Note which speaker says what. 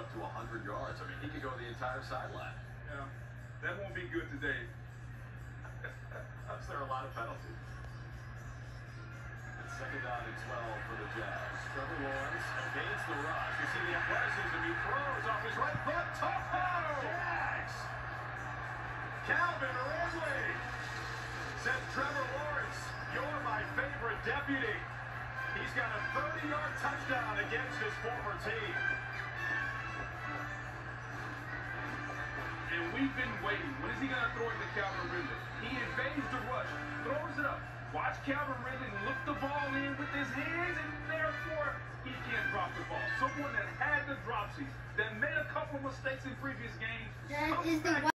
Speaker 1: up to 100 yards. I mean, he could go the entire sideline.
Speaker 2: Yeah, that won't be good today.
Speaker 1: That's there are a lot of penalties. It's second down and 12 for the Jags. Trevor Lawrence against the rush. You see the athleticism. He throws off his right foot. Tough Jags! Calvin Ridley says Trevor Lawrence, you're my favorite deputy. He's got a 30-yard touchdown against his former team.
Speaker 2: We've been waiting. When is he going to throw it to Calvin Ridley? He evades the rush, throws it up. Watch Calvin Ridley look the ball in with his hands, and therefore he can't drop the ball. Someone that had the dropsies, that made a couple of mistakes in previous games.
Speaker 3: That is the